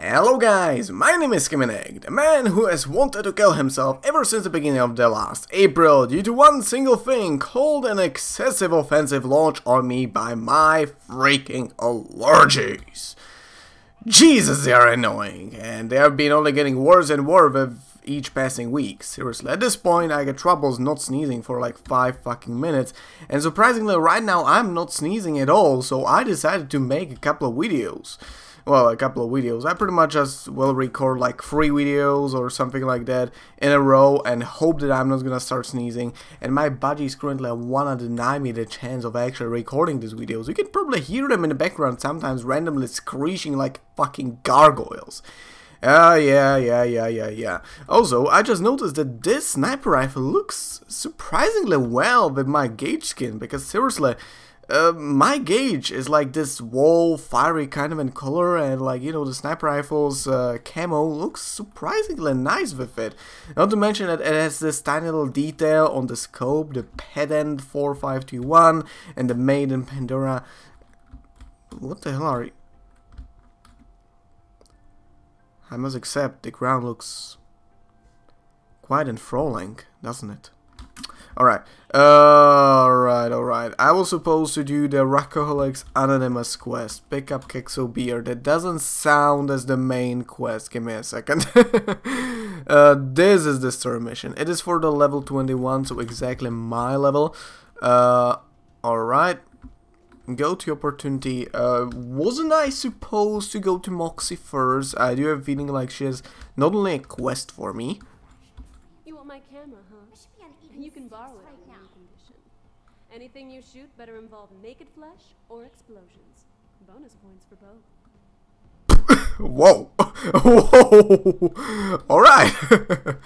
Hello guys, my name is Kiminek, the man who has wanted to kill himself ever since the beginning of the last April due to one single thing called an excessive offensive launch on me by my freaking allergies. Jesus, they are annoying, and they have been only getting worse and worse with each passing week. Seriously, at this point I get troubles not sneezing for like 5 fucking minutes, and surprisingly right now I'm not sneezing at all, so I decided to make a couple of videos well, a couple of videos. I pretty much just will record like three videos or something like that in a row and hope that I'm not gonna start sneezing. And my budgie is currently at 109 me the chance of actually recording these videos. You can probably hear them in the background sometimes randomly screeching like fucking gargoyles. Ah, uh, yeah, yeah, yeah, yeah, yeah. Also, I just noticed that this sniper rifle looks surprisingly well with my Gaige skin, because seriously, uh, my Gaige is like this wall fiery kind of in color and like you know the sniper rifle's uh, camo looks surprisingly nice with it. Not to mention that it has this tiny little detail on the scope the pedant 4521 and the maiden pandora. What the hell are you? I must accept the ground looks quite enthralling doesn't it Alright. Alright, alright. I was supposed to do the Rakkaholics Anonymous quest. Pick up Kexo Beer. That doesn't sound as the main quest. Give me a second. uh, this is the story mission. It is for the level 21, so exactly my level. Uh, alright. Go to opportunity. Uh, wasn't I supposed to go to Moxxi first? I do have a feeling like she has not only a quest for me. You want my camera, huh? You can borrow it on one condition. Anything you shoot better involve naked flesh or explosions. Bonus points for both. Whoa! Whoa! Alright!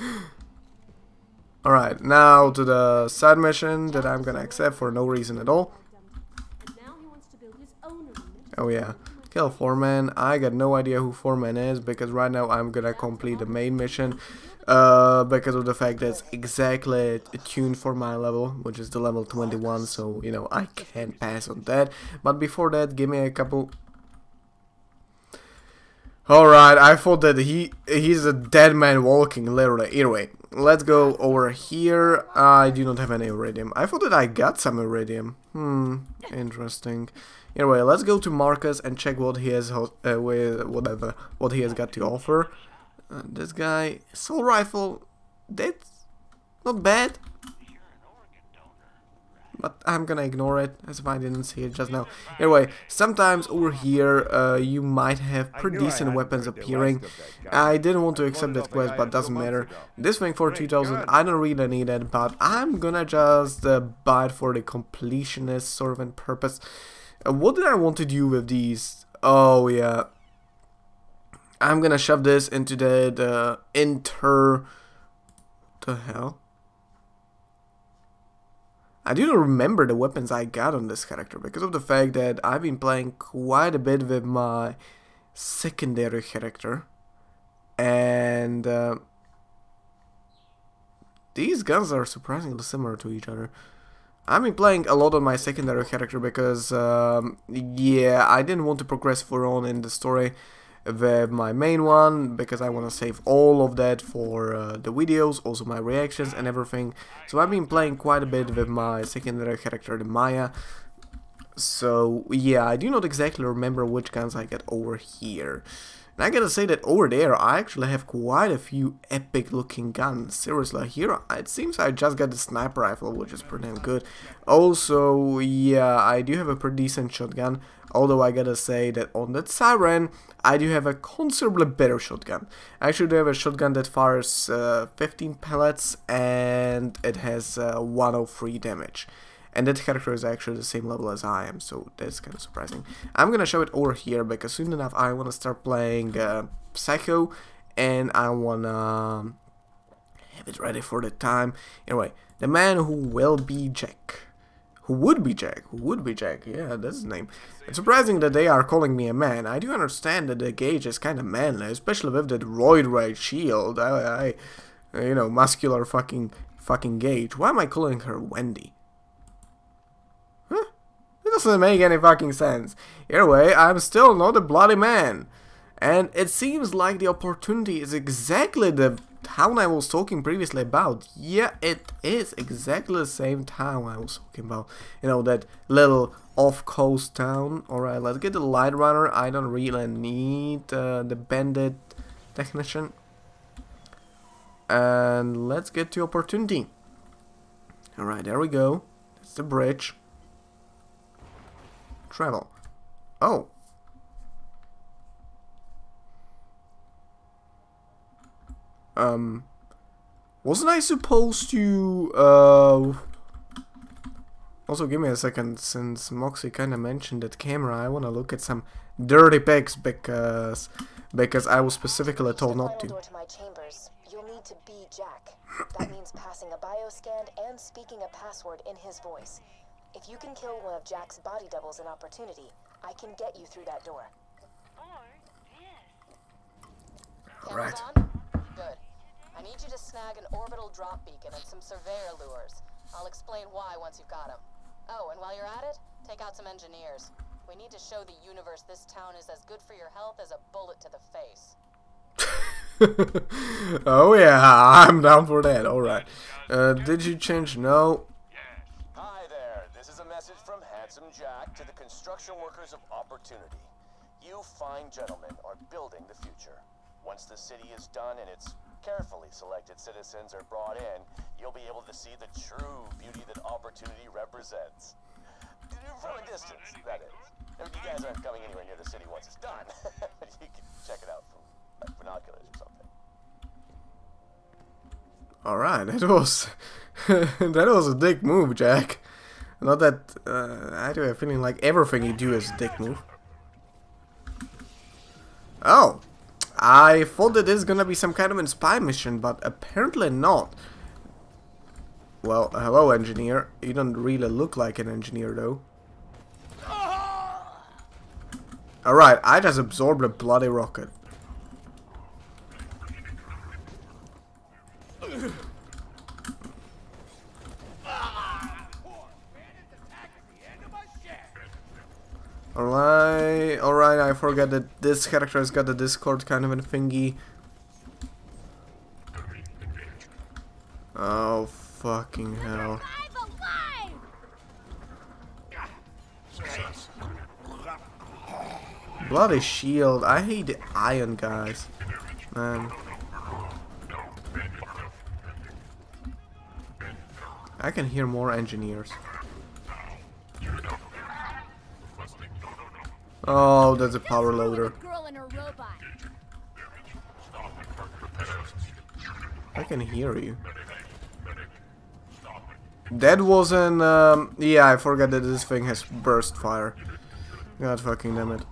Alright, now to the side mission that I'm gonna accept for no reason at all. Oh yeah. Kill Foreman. I got no idea who Foreman is because right now I'm gonna complete the main mission uh, because of the fact that it's exactly tuned for my level, which is the level 21, so, you know, I can't pass on that. But before that, give me a couple... Alright, I thought that he he's a dead man walking, literally. Anyway, let's go over here. I do not have any iridium. I thought that I got some iridium. Hmm, interesting. Anyway, let's go to Marcus and check what he has, uh, with whatever, what he has got to offer. Uh, this guy, soul rifle, that's not bad. But I'm gonna ignore it, as if I didn't see it just now. Anyway, sometimes over here uh, you might have pretty decent weapons appearing. I didn't want to accept that quest, but doesn't matter. This thing for 2000, I don't really need it, but I'm gonna just uh, buy it for the completionist sort of purpose. Uh, what did I want to do with these? Oh yeah, I'm gonna shove this into the, the inter... the hell? I do not remember the weapons I got on this character because of the fact that I've been playing quite a bit with my secondary character. And uh, these guns are surprisingly similar to each other. I've been playing a lot on my secondary character because, um, yeah, I didn't want to progress further on in the story with my main one because I want to save all of that for uh, the videos, also my reactions and everything. So I've been playing quite a bit with my secondary character, the Maya. So yeah, I do not exactly remember which guns I get over here. And I gotta say that over there, I actually have quite a few epic looking guns. Seriously, here it seems I just got the sniper rifle, which is pretty damn good. Also, yeah, I do have a pretty decent shotgun. Although I gotta say that on that Siren, I do have a considerably better shotgun. I actually do have a shotgun that fires uh, 15 pellets and it has uh, 103 damage. And that character is actually the same level as I am, so that's kind of surprising. I'm gonna show it over here because soon enough I wanna start playing uh, Psycho and I wanna have it ready for the time. Anyway, the man who will be Jack who would be Jack, who would be Jack, yeah, that's his name. It's surprising that they are calling me a man. I do understand that the Gaige is kind of manly, especially with that roid rage shield. I, I, you know, muscular fucking, fucking Gaige. Why am I calling her Wendy? Doesn't make any fucking sense. Either way, I'm still not a bloody man. And it seems like the opportunity is exactly the town I was talking previously about. Yeah, it is exactly the same town I was talking about. You know, that little off-coast town. Alright, let's get the light runner. I don't really need uh, the bandit technician. And let's get to opportunity. Alright, there we go. That's the bridge. Travel. Oh. Um. Wasn't I supposed to, uh... Also, give me a second, since Moxxi kinda mentioned that camera, I wanna look at some dirty pics, because... Because I was specifically told not to. to my chambers. You'll need to be Jack. That means passing a bioscan and speaking a password in his voice. If you can kill one of Jack's body doubles in Opportunity, I can get you through that door. Right. Cameras on? Good. I need you to snag an orbital drop beacon and some surveyor lures. I'll explain why once you've got them. Oh, and while you're at it, take out some engineers. We need to show the universe this town is as good for your health as a bullet to the face. oh yeah, I'm down for that. Alright. Uh, did you change? No. From Jack to the construction workers of Opportunity. You fine gentlemen are building the future. Once the city is done and its carefully selected citizens are brought in, you'll be able to see the true beauty that Opportunity represents. From a distance, that is. I mean, you guys aren't coming anywhere near the city once it's done. but you can check it out from like, binoculars or something. Alright, that was... that was a dick move, Jack. Not that... Uh, I do have a feeling like everything you do is a dick move. Oh! I thought that this is gonna be some kind of a spy mission, but apparently not. Well, hello engineer. You don't really look like an engineer though. Alright, I just absorbed a bloody rocket. Alright, I forgot this character has got the Discord kind of a thingy. Oh, fucking hell. Bloody shield. I hate the iron guys. Man. I can hear more engineers. Oh, that's a power loader. Girl and her robot. I can hear you. That was an, um, yeah, I forgot that this thing has burst fire. God fucking damn it.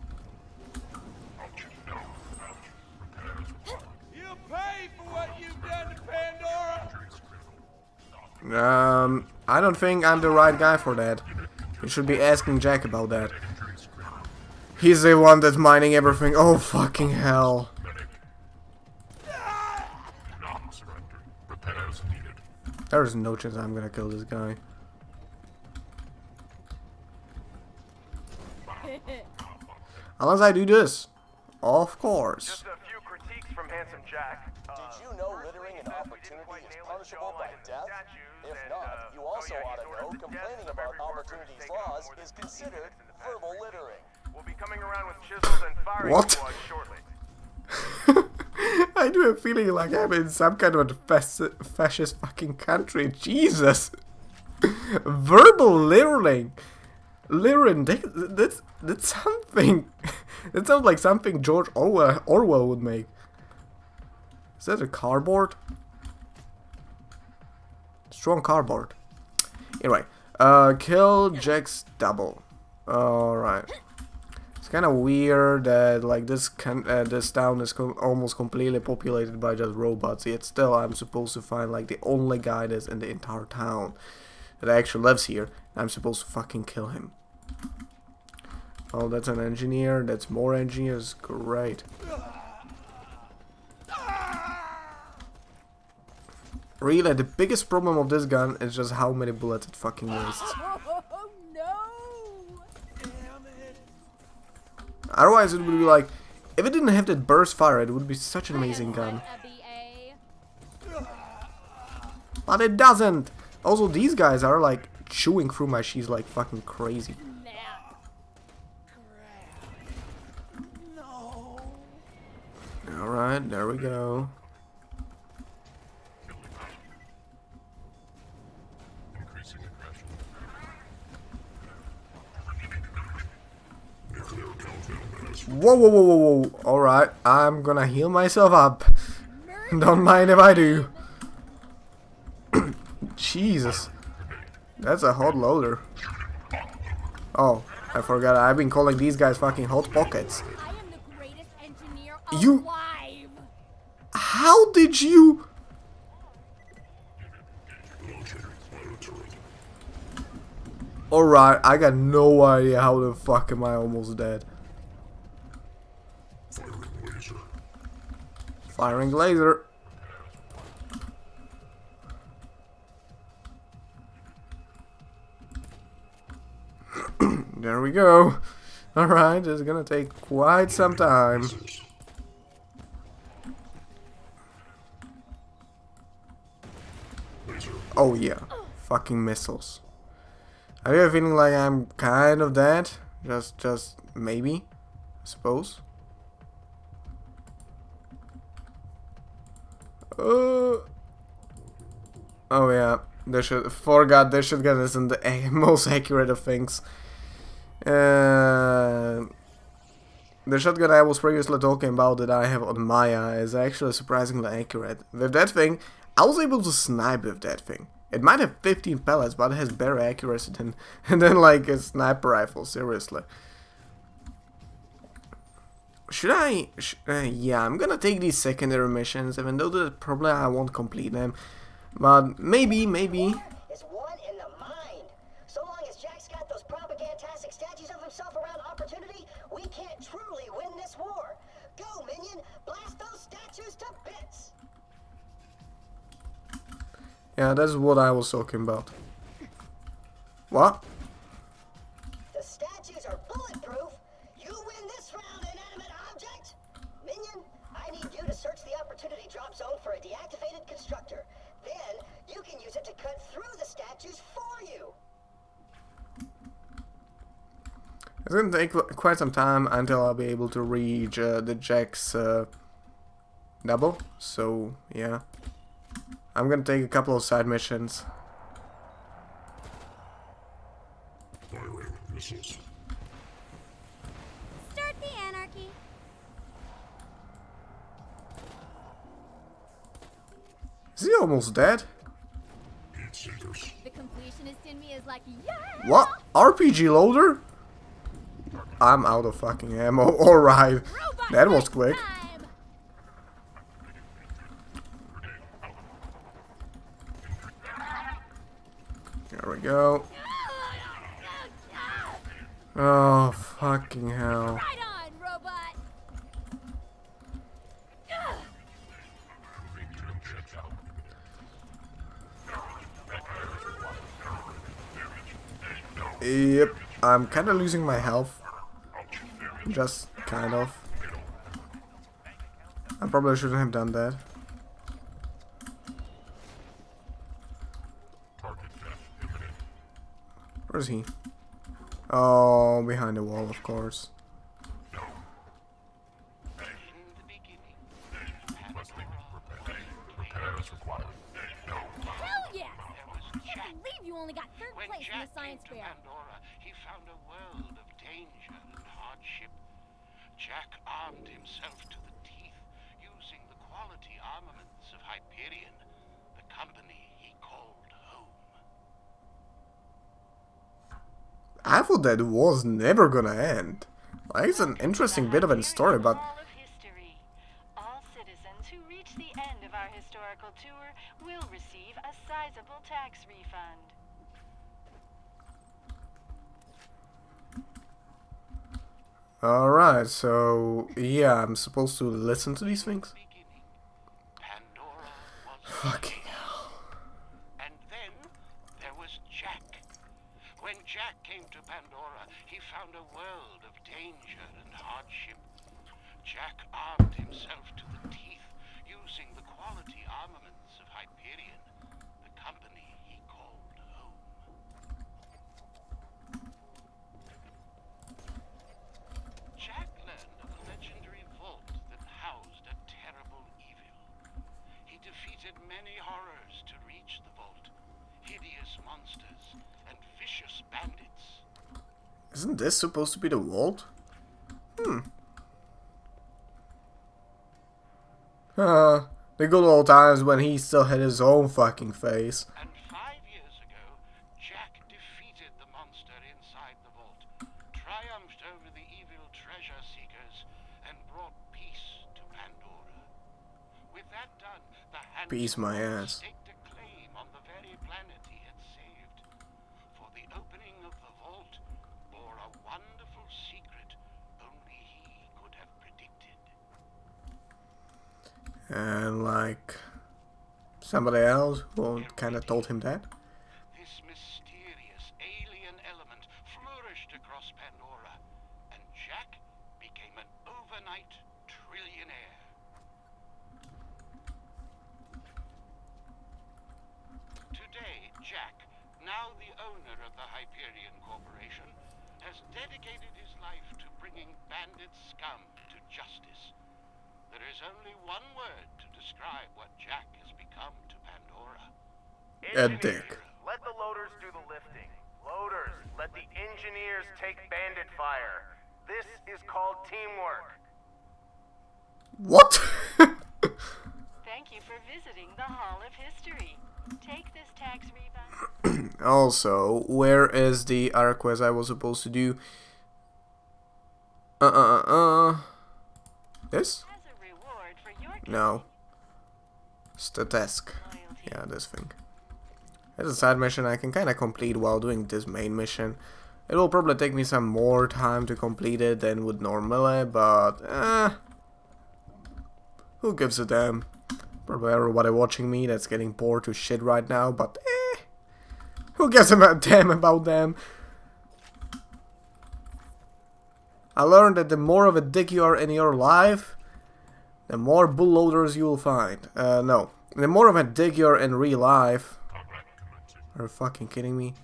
You pay for what you've done to Pandora. Um, I don't think I'm the right guy for that. You should be asking Jack about that. He's the one that's mining everything. Oh, fucking hell. There's no chance I'm gonna kill this guy. Unless I do this. Of course. Just a few critiques from Handsome Jack. Uh, Did you know littering an said we didn't opportunity quite is nail it to punishable by death? If and, not, uh, you oh also yeah, ought to know complaining about every worker opportunity's who's taken laws is considered minutes in the past verbal littering. We'll be coming around with chisels and firing What? shortly. I do a feeling like I'm in some kind of a fasc- fascist fucking country. Jesus. Verbal. Littering. That, that's, that's something. that sounds like something George Orwell, Orwell would make. Is that a cardboard? Strong cardboard. Anyway, uh, kill Jack's double. Alright. It's kind of weird that like this can uh, this town is com almost completely populated by just robots. Yet still, I'm supposed to find like the only guy that's in the entire town that actually lives here. I'm supposed to fucking kill him. Oh, that's an engineer. That's more engineers. Great. Really, the biggest problem of this gun is just how many bullets it fucking wastes. Oh no! Otherwise, it would be like, If it didn't have that burst fire, it would be such an amazing gun. But it doesn't! Also, these guys are like chewing through my sheets like fucking crazy. Alright, there we go. Whoa, whoa, whoa, whoa, whoa. Alright, I'm gonna heal myself up. Don't mind if I do. Jesus. That's a hot loader. Oh, I forgot. I've been calling these guys fucking hot pockets. You... How did you... Alright, I got no idea how the fuck am I almost dead. Firing laser. there we go. Alright, it's gonna take quite some time. Oh yeah, fucking missiles. I have a feeling like I'm kind of dead. Just, just maybe, I suppose. Uh, oh yeah, they should. Forgot they should get in the most accurate of things. Uh, the shotgun I was previously talking about that I have on Maya is actually surprisingly accurate. With that thing, I was able to snipe with that thing. It might have 15 pellets, but it has better accuracy than, than like a sniper rifle, seriously. Should I? Sh uh, yeah, I'm gonna take these secondary missions, even though probably I won't complete them. But maybe, maybe. Is one in the mind. So long as Jack's got those propagantastic statues of himself around opportunity, we can't truly win this war. Go, minion! Blast those statues to bits! Yeah, that's what I was talking about. What? Through for you. It's gonna take quite some time until I'll be able to reach uh, the Jack's uh, double. So yeah, I'm gonna take a couple of side missions. Firing missiles. Start the anarchy. Is he almost dead? What? RPG loader? I'm out of fucking ammo. Alright. That was quick. There we go. Oh, fucking hell. Yep. I'm kind of losing my health. Just kind of. I probably shouldn't have done that. Imminent. Where's he? Oh, behind the wall, of course. Leslie, prepare. Prepare as required. Hell yes! I can't believe you only got third When place in Jack the science came to fair. Pandora, he found a world of danger and hardship. Jack armed himself to the teeth, using the quality armaments of Hyperion, the company he called home. I thought that was never gonna end. Like, it's an interesting bit of a story, but Hall of History. All citizens who reach the end of our historical tour will receive a sizable tax refund. alright. So yeah, I'm supposed to listen to these things. Beginning, Pandora was Fucking hell. And then there was Jack. When Jack came to Pandora, he found a world of danger and hardship. Jack armed himself to the teeth using the quality armaments of Hyperion, the company he called home. Jack learned of a legendary vault that housed a terrible evil. He defeated many horrors to reach the vault, hideous monsters and vicious bandits. Isn't this supposed to be the vault? Hmm. Uh, the good old times when he still had his own fucking face. And five years ago, Jack defeated the monster inside the vault, triumphed over the evil treasure seekers, and brought peace to Pandora. With that done, the hand Peace my ass. staked a claim on the very planet he had saved. For the opening of the vault bore a wonderful secret only he could have predicted. And like somebody else who kind of told him that. This mysterious alien element flourished across Pandora, and Jack became an overnight trillionaire. Today, Jack, now the owner of the Hyperion Corporation, has dedicated his life to bringing bandit scum to justice. There is only one word to describe what Jack has become to Pandora. A Engineers, dick. Let the loaders do the lifting. Loaders, let the engineers take bandit fire. This is called teamwork. What? Thank you for visiting the Hall of History. Take this tax refund. also, where is the other quest I was supposed to do? Uh uh uh. uh. This? No. Statuesque. Yeah, this thing. It's a side mission I can kind of complete while doing this main mission. It will probably take me some more time to complete it than would normally, but eh. Who gives a damn? Probably everybody watching me that's getting bored to shit right now, but eh. Who gives a damn about them? I learned that the more of a dick you are in your life, the more bull loaders you will find. Uh, no. The more of a digger in real life. Are you fucking kidding me?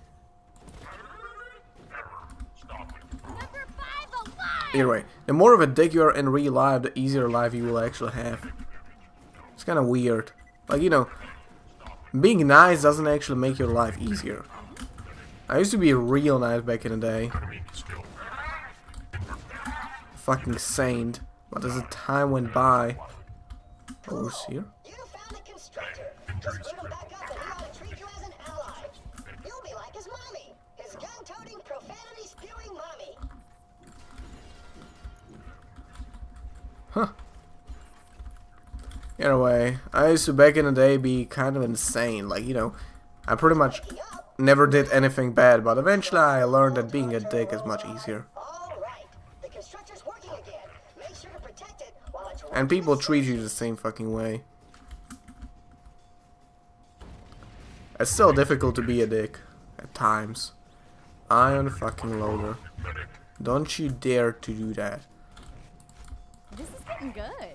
Stop it. Number 505! Either way, the more of a digger in real life, the easier life you will actually have. It's kind of weird. Like, you know, being nice doesn't actually make your life easier. I used to be real nice back in the day. Fucking saint. But as the time went by... Oh, Overseer? You found a constructor. Just boot him back up and he ought to treat you as an ally. You'll be like his mommy. His gun-toting, profanity-spewing mommy. Huh. Way, I used to back in the day be kind of insane. Like, you know, I pretty much never did anything bad, but eventually I learned that being a dick is much easier. And people treat you the same fucking way. It's still difficult to be a dick at times. Iron fucking loader. Don't you dare to do that. This is getting good.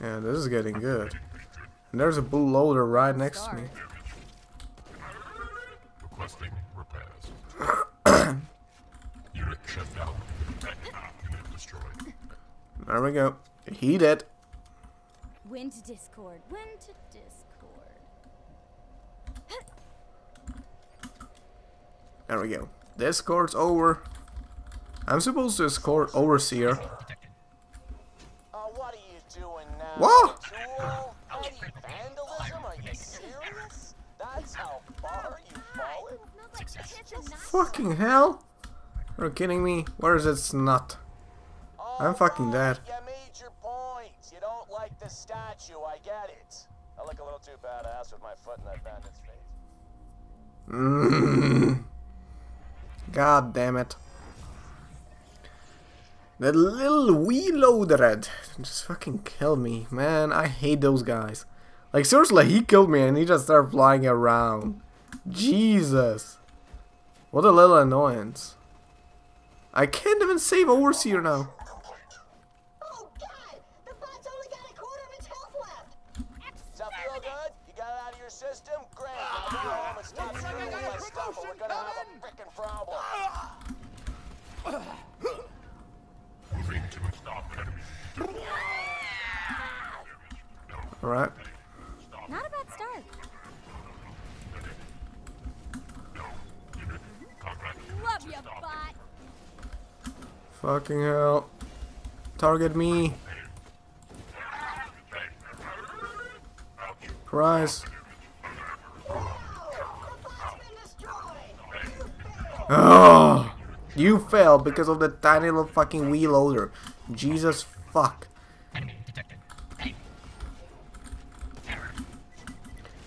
Yeah, this is getting good. And there's a bull loader right next to me. Requesting repairs. Unit shut down. Unit destroyed. There we go. He did. When to Discord. When to Discord. There we go. Discord's over. I'm supposed to escort Overseer. Uh, what are you doing now? What? Tool? Petty vandalism? Are you serious? That's how far you've fallen? Fucking hell? Are you kidding me? Where is that snot? I'm fucking dead. You made your. You don't like the statue. I get it. I look a little too badass with my foot in that bandit's face. Mm. God damn it. That little wee loaderhead just fucking killed me, man. I hate those guys. Like seriously, he killed me and he just started flying around. Jesus. What a little annoyance. I can't even save Overseer now. Alright. Not a bad start. Love ya, bot. Fucking hell. Target me. Prize. Oh, you failed because of the tiny little fucking wheel loader. Jesus fuck.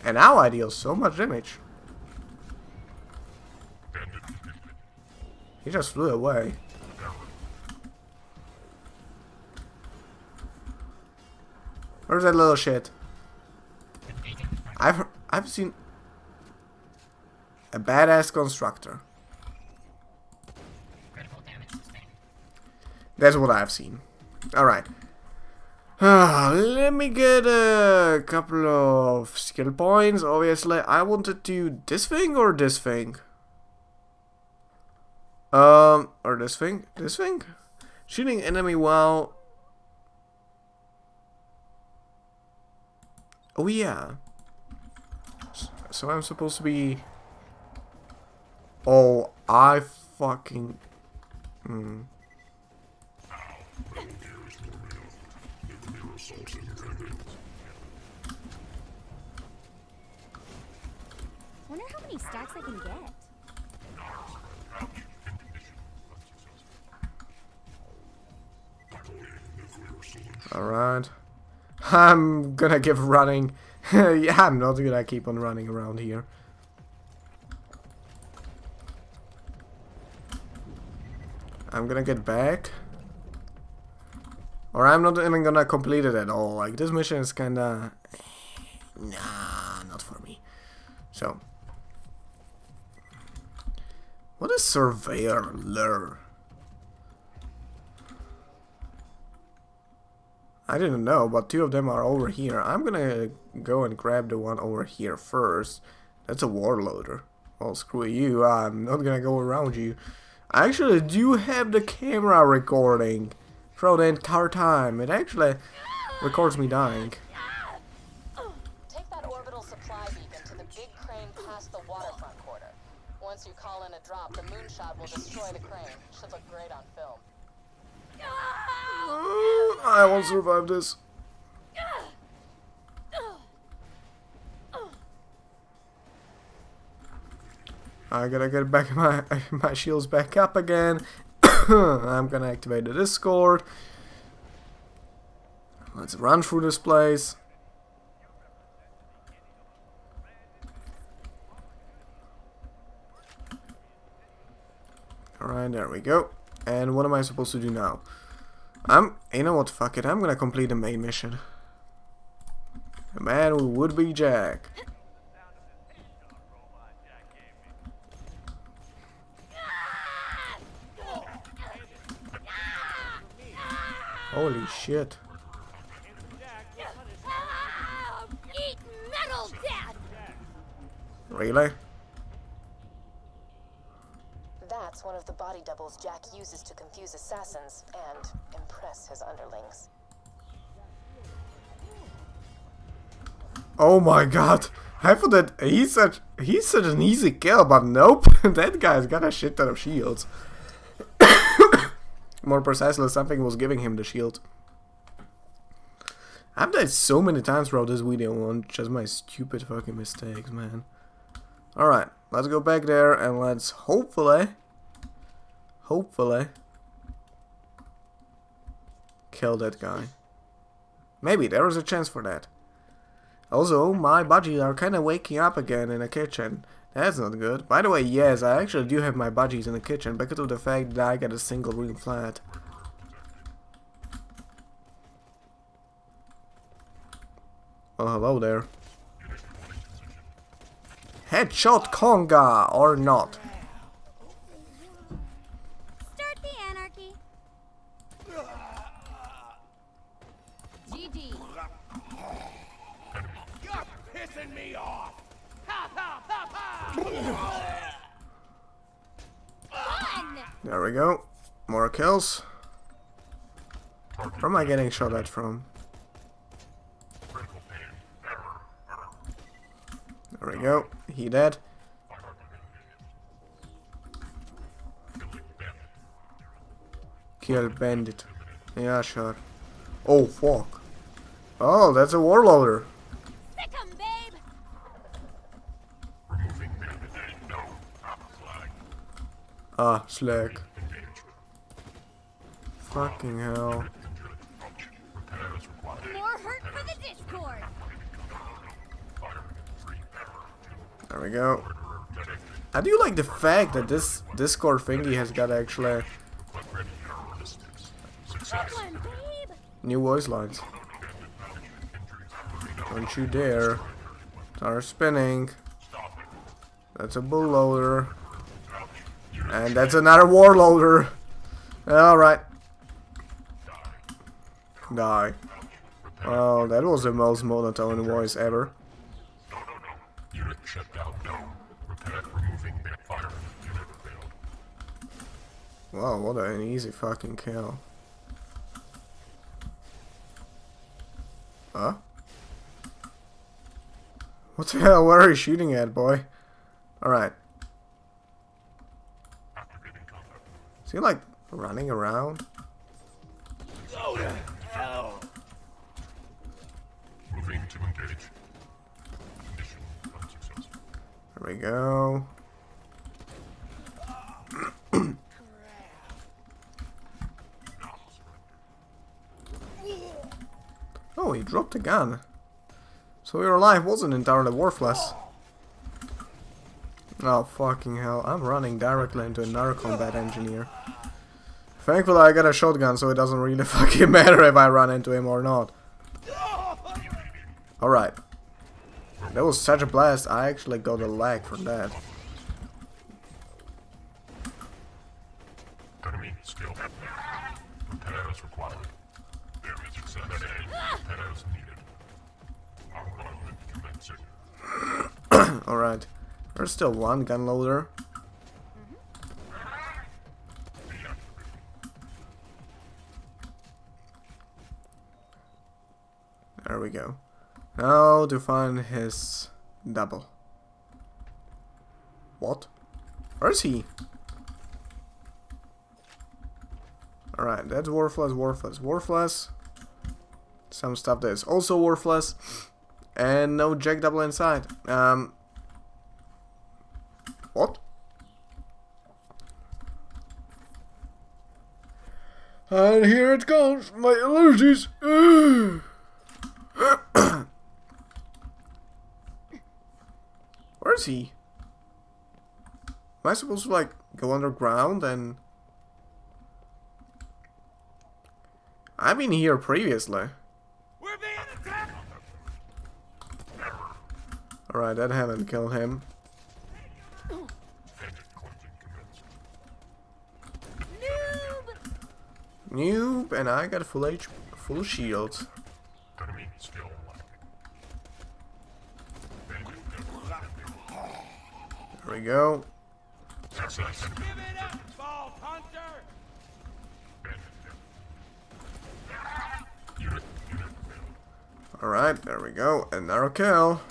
And now I deal so much damage. He just flew away. Where's that little shit? I've I've seen a badass constructor. That's what I've seen. Alright. Let me get a couple of skill points. Obviously, I want to do this thing or this thing. Um, or this thing? This thing? Shooting enemy while... Oh yeah. So I'm supposed to be... Oh, I fucking... Hmm. Wonder how many stacks I can get. Alright. I'm gonna give running. yeah, I'm not gonna keep on running around here. I'm gonna get back. Or I'm not even gonna complete it at all. Like, this mission is kinda... Nah, not for me. So. What is Surveyor Lure? I didn't know, but two of them are over here. I'm gonna go and grab the one over here first. That's a warloader. Well, screw you. I'm not gonna go around you. I actually do have the camera recording throughout the entire time. It actually records me dying. Once you call in a drop, the moonshot will destroy the crane. Should look great on film. Ah, I won't survive this. I gotta get back my my shields back up again. I'm gonna activate the Discord. Let's run through this place. Alright, there we go. And what am I supposed to do now? I'm, you know what, fuck it, I'm gonna complete the main mission. The man who would be Jack. Holy shit. Really? That's one of the body doubles Jack uses to confuse assassins and impress his underlings. Oh my god. I thought that he's such he's such an easy kill, but nope. that guy's got a shit ton of shields. More precisely, something was giving him the shield. I've died so many times throughout this video on just my stupid fucking mistakes, man. Alright, let's go back there and let's hopefully, hopefully, kill that guy. Maybe there is a chance for that. Also, my budgies are kind of waking up again in the kitchen. That's not good. By the way, yes, I actually do have my budgies in the kitchen because of the fact that I got a single room flat. Oh, hello there. Headshot conga or not? Start the anarchy. GG. You're pissing me off! Ha ha ha ha! Fun! There we go. More kills. Where am I getting shot at from? There we go. He dead. Kill bandit. Yeah, sure. Oh, fuck. Oh, that's a warloader. Sick 'em, babe! Removing bandit. No. Flag. Ah, slag. Fucking hell. There we go. I do like the fact that this Discord thingy has got actually new voice lines. Don't you dare. Start spinning. That's a bullloader. And that's another warloader. Alright. Die. Well, that was the most monotone voice ever. No, no, no. Unit shut down. No. Repair. Removing band fire. Unit failed. Wow, what an easy fucking kill. Huh? What the hell? Where are you shooting at, boy? Alright. Is he like running around? Go to hell! Moving to engage. There we go. Oh, he dropped a gun. So your life wasn't entirely worthless. Oh, fucking hell. I'm running directly into another combat engineer. Thankfully, I got a shotgun, so it doesn't really fucking matter if I run into him or not. Alright. That was such a blast, I actually got a lag from that. Enemy skill. Repairs required. Damage success. Repairs needed. Bombardment commencing. Alright. There's still one gun loader. There we go. Now to find his double. What? Where is he? Alright, that's worthless, worthless, worthless. Some stuff that is also worthless. And no Jack double inside. Um, what? And here it comes, my allergies. Where is he? Am I supposed to like go underground and? I've been here previously. We're being attacked! Alright, that haven't killed him. Bandit cleansing Noob! And I got full H, full shield. There we go. Alright, there we go. Another kill.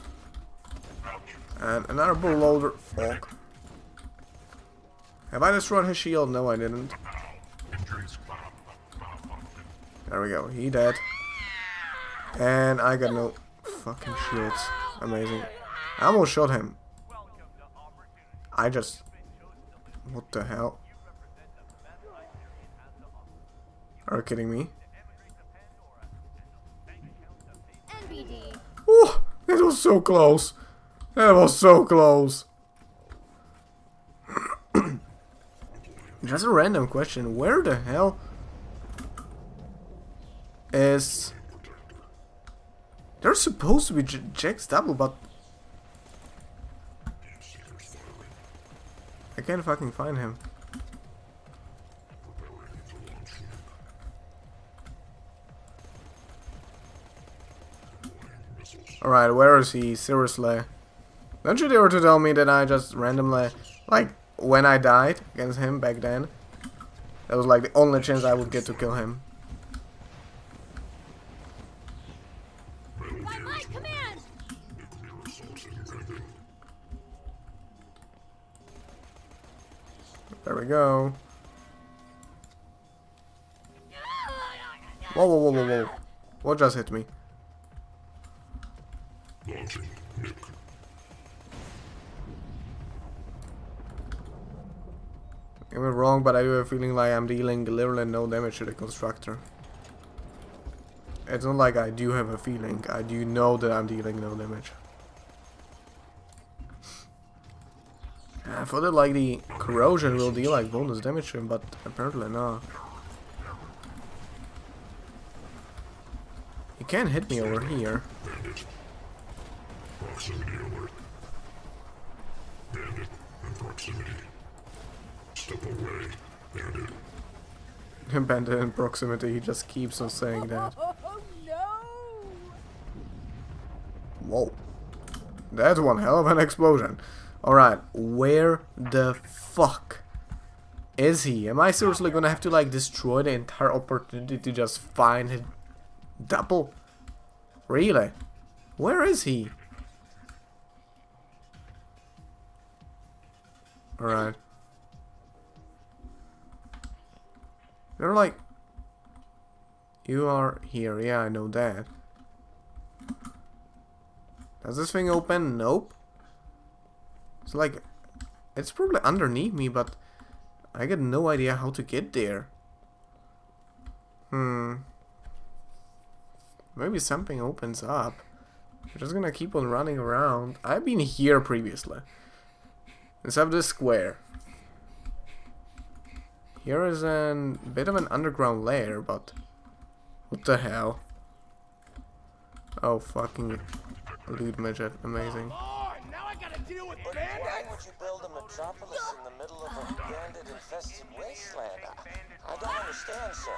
And another bullloader. Fuck. Have I destroyed his shield? No, I didn't. There we go. He dead. And I got no fucking shields. Amazing. I almost shot him. I just... What the hell? Are you kidding me? Oh, it was so close. That was so close. Just a random question. Where the hell is... There's supposed to be Jack's double, but... I can't fucking find him. Alright, where is he? Seriously. Don't you dare to tell me that I just randomly... Like, when I died against him back then, that was like the only chance I would get to kill him. We go. Whoa, whoa, whoa, whoa, whoa. What just hit me? Launching nuke. Me wrong, but I do have a feeling like I'm dealing literally no damage to the constructor. It's not like I do have a feeling. I do know that I'm dealing no damage. I thought that like the corrosion will deal like bonus damage to him, but apparently not. He can't hit me over here. Bandit. Proximity alert. Bandit in proximity. Step away, bandit. Bandit in proximity, he just keeps on saying that. Oh no! Whoa. That's one hell of an explosion. Alright, where the fuck is he? Am I seriously gonna have to like destroy the entire opportunity to just find his double? Really? Where is he? Alright. They're like... You are here, yeah, I know that. Does this thing open? Nope. It's like... It's probably underneath me, but... I got no idea how to get there. Hmm. Maybe something opens up. I'm just gonna keep on running around. I've been here previously. Have this square. Here is a bit of an underground lair, but... What the hell? Oh, fucking loot midget. Amazing. Oh, now I gotta deal with But why bandits! would you build a metropolis in the middle of a bandit-infested wasteland? I, don't understand, sir.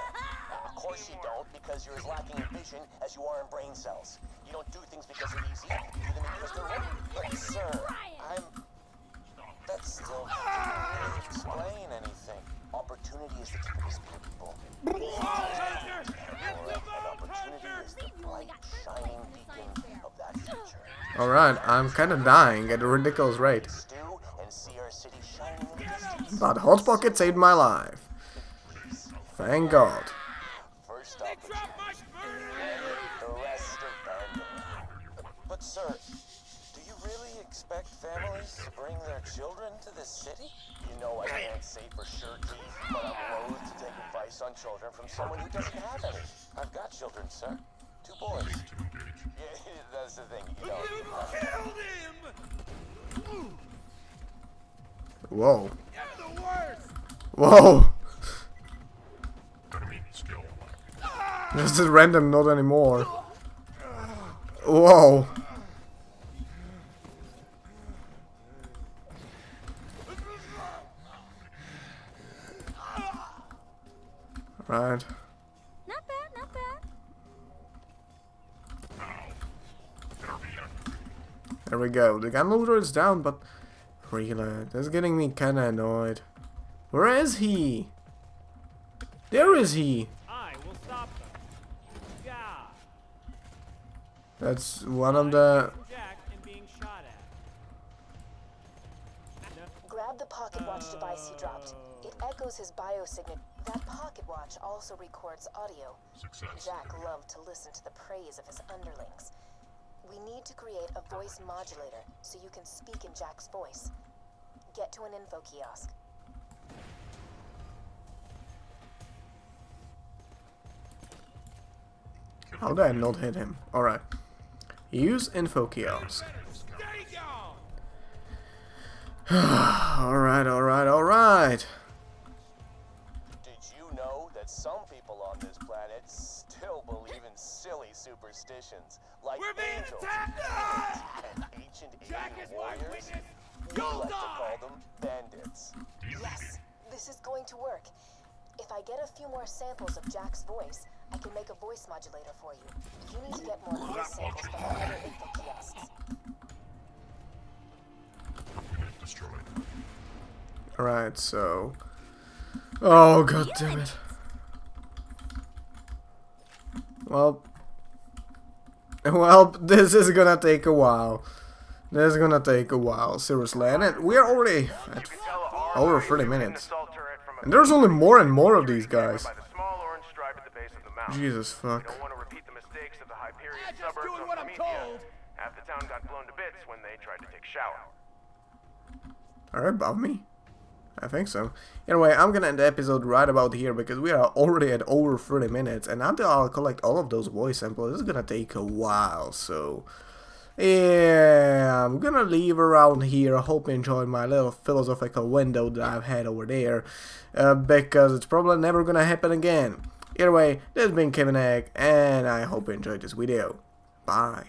Of course you don't, because you're as lacking in vision as you are in brain cells. You don't do things because they're easy, you do them because they're right. But, sir, I'm... That still doesn't explain anything. Opportunity is the tip of the spear, people. Alright, I'm kinda dying at a ridiculous rate. Stew and see our city shining in the distance. But Hot Pocket saved my life. Thank God. Whoa. Enemy skill. This is random, not anymore. Whoa. Right. Not bad, not bad. There we go. The gun loader is down, but really, that's getting me kinda annoyed. Where is he? There is he. I will stop them. Yeah. That's one of the. Jack and being shot at. Grab the pocket watch device he dropped. Oh. It echoes his biosignature. That pocket watch also records audio. Success. Jack loved to listen to the praise of his underlings. We need to create a voice modulator so you can speak in Jack's voice. Get to an info kiosk. How did I not hit him? Alright. Use info kiosk. Alright, alright, alright. Did you know that some people on this planet still believe in silly superstitions? Like We're being angels, attacked! demons, and ancient Jack alien is my warriors? witness! We You'll like to call them bandits. Yes, this is going to work. If I get a few more samples of Jack's voice, I can make a voice modulator for you. You need to get more voice samples from the other info kiosks. Alright, so. Oh, god damn it. Well. Well, this is gonna take a while. This is gonna take a while, seriously. And it, we're already at over 30 minutes. And there's only more and more of these guys. Base of the mountain. Jesus fuck. Don't want to repeat the mistakes of the Hyperion I'm just suburbs doing of what I'm told. Half the town got blown to bits when they tried to take shower. Alright, above me? I think so. Anyway, I'm gonna end the episode right about here because we are already at over 30 minutes and until I'll collect all of those voice samples, it's gonna take a while, so... Yeah, I'm gonna leave around here. I hope you enjoyed my little philosophical window that I've had over there. Uh, because it's probably never gonna happen again. Either way, this has been Kiminek, and I hope you enjoyed this video. Bye.